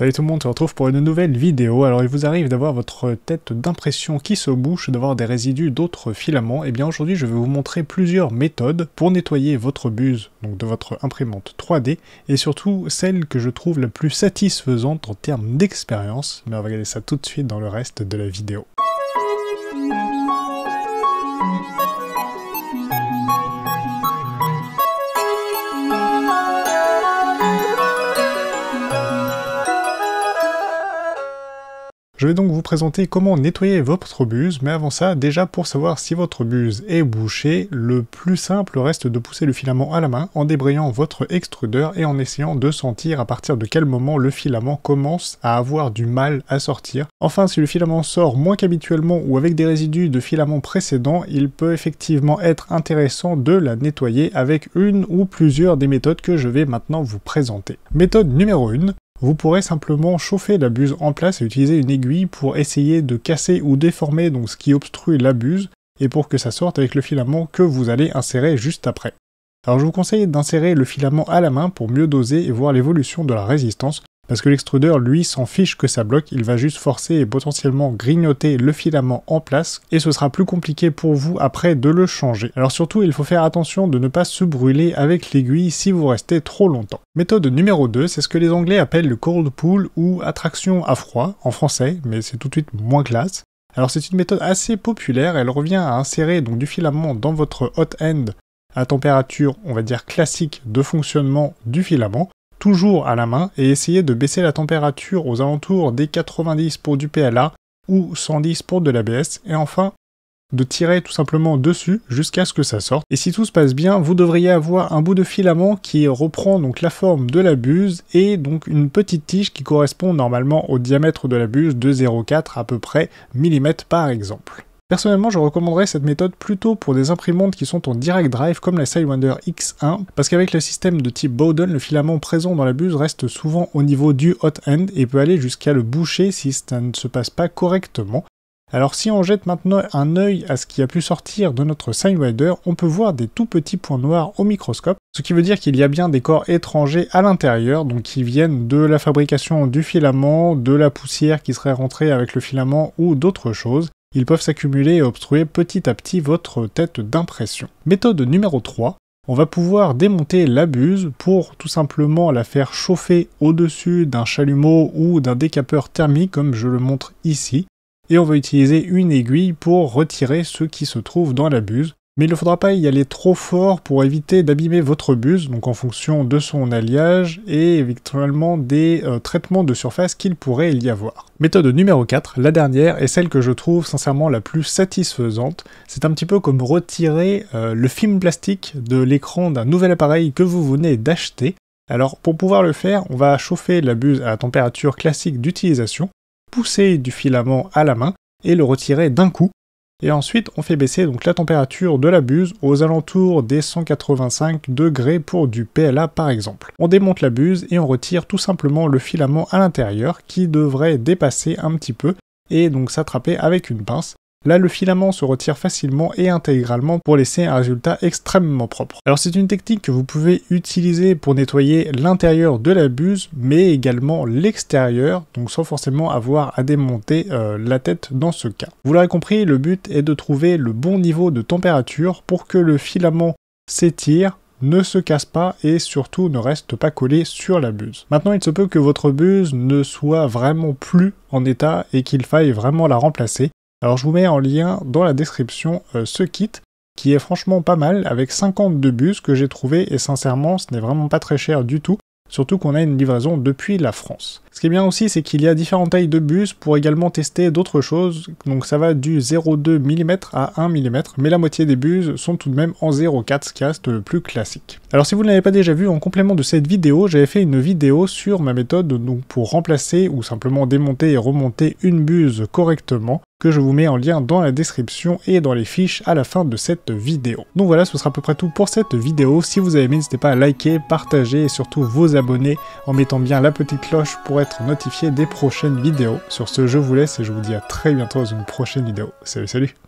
Salut tout le monde, on se retrouve pour une nouvelle vidéo. Alors il vous arrive d'avoir votre tête d'impression qui se bouche, d'avoir des résidus d'autres filaments. Et eh bien aujourd'hui je vais vous montrer plusieurs méthodes pour nettoyer votre buse, donc de votre imprimante 3D, et surtout celle que je trouve la plus satisfaisante en termes d'expérience. Mais on va regarder ça tout de suite dans le reste de la vidéo. Je vais donc vous présenter comment nettoyer votre buse, mais avant ça, déjà pour savoir si votre buse est bouchée, le plus simple reste de pousser le filament à la main en débrayant votre extrudeur et en essayant de sentir à partir de quel moment le filament commence à avoir du mal à sortir. Enfin, si le filament sort moins qu'habituellement ou avec des résidus de filament précédent, il peut effectivement être intéressant de la nettoyer avec une ou plusieurs des méthodes que je vais maintenant vous présenter. Méthode numéro 1, vous pourrez simplement chauffer la buse en place et utiliser une aiguille pour essayer de casser ou déformer donc ce qui obstrue la buse et pour que ça sorte avec le filament que vous allez insérer juste après. Alors je vous conseille d'insérer le filament à la main pour mieux doser et voir l'évolution de la résistance parce que l'extrudeur, lui, s'en fiche que ça bloque, il va juste forcer et potentiellement grignoter le filament en place, et ce sera plus compliqué pour vous après de le changer. Alors surtout, il faut faire attention de ne pas se brûler avec l'aiguille si vous restez trop longtemps. Méthode numéro 2, c'est ce que les anglais appellent le cold pull ou attraction à froid, en français, mais c'est tout de suite moins classe. Alors c'est une méthode assez populaire, elle revient à insérer donc du filament dans votre hot end à température, on va dire classique de fonctionnement du filament, toujours à la main et essayer de baisser la température aux alentours des 90 pour du PLA ou 110 pour de l'ABS et enfin de tirer tout simplement dessus jusqu'à ce que ça sorte. Et si tout se passe bien, vous devriez avoir un bout de filament qui reprend donc la forme de la buse et donc une petite tige qui correspond normalement au diamètre de la buse de 0,4 à peu près mm par exemple. Personnellement, je recommanderais cette méthode plutôt pour des imprimantes qui sont en direct drive comme la Sidewinder X1, parce qu'avec le système de type Bowden, le filament présent dans la buse reste souvent au niveau du hot end et peut aller jusqu'à le boucher si ça ne se passe pas correctement. Alors si on jette maintenant un œil à ce qui a pu sortir de notre Sidewinder, on peut voir des tout petits points noirs au microscope, ce qui veut dire qu'il y a bien des corps étrangers à l'intérieur, donc qui viennent de la fabrication du filament, de la poussière qui serait rentrée avec le filament ou d'autres choses. Ils peuvent s'accumuler et obstruer petit à petit votre tête d'impression. Méthode numéro 3, on va pouvoir démonter la buse pour tout simplement la faire chauffer au-dessus d'un chalumeau ou d'un décapeur thermique comme je le montre ici. Et on va utiliser une aiguille pour retirer ce qui se trouve dans la buse. Mais il ne faudra pas y aller trop fort pour éviter d'abîmer votre buse, donc en fonction de son alliage et éventuellement des euh, traitements de surface qu'il pourrait y avoir. Méthode numéro 4, la dernière, est celle que je trouve sincèrement la plus satisfaisante. C'est un petit peu comme retirer euh, le film plastique de l'écran d'un nouvel appareil que vous venez d'acheter. Alors pour pouvoir le faire, on va chauffer la buse à la température classique d'utilisation, pousser du filament à la main et le retirer d'un coup et ensuite, on fait baisser donc la température de la buse aux alentours des 185 degrés pour du PLA par exemple. On démonte la buse et on retire tout simplement le filament à l'intérieur qui devrait dépasser un petit peu et donc s'attraper avec une pince. Là, le filament se retire facilement et intégralement pour laisser un résultat extrêmement propre. Alors c'est une technique que vous pouvez utiliser pour nettoyer l'intérieur de la buse, mais également l'extérieur, donc sans forcément avoir à démonter euh, la tête dans ce cas. Vous l'aurez compris, le but est de trouver le bon niveau de température pour que le filament s'étire, ne se casse pas et surtout ne reste pas collé sur la buse. Maintenant, il se peut que votre buse ne soit vraiment plus en état et qu'il faille vraiment la remplacer. Alors je vous mets en lien dans la description euh, ce kit qui est franchement pas mal avec 52 bus que j'ai trouvé et sincèrement ce n'est vraiment pas très cher du tout surtout qu'on a une livraison depuis la France. Ce qui est bien aussi, c'est qu'il y a différentes tailles de bus pour également tester d'autres choses, donc ça va du 0,2 mm à 1 mm, mais la moitié des bus sont tout de même en 0,4, ce qui reste le plus classique. Alors si vous ne l'avez pas déjà vu, en complément de cette vidéo, j'avais fait une vidéo sur ma méthode donc pour remplacer ou simplement démonter et remonter une buse correctement, que je vous mets en lien dans la description et dans les fiches à la fin de cette vidéo. Donc voilà, ce sera à peu près tout pour cette vidéo. Si vous avez aimé, n'hésitez pas à liker, partager et surtout vous abonner en mettant bien la petite cloche pour notifié des prochaines vidéos. Sur ce, je vous laisse et je vous dis à très bientôt dans une prochaine vidéo. Salut, salut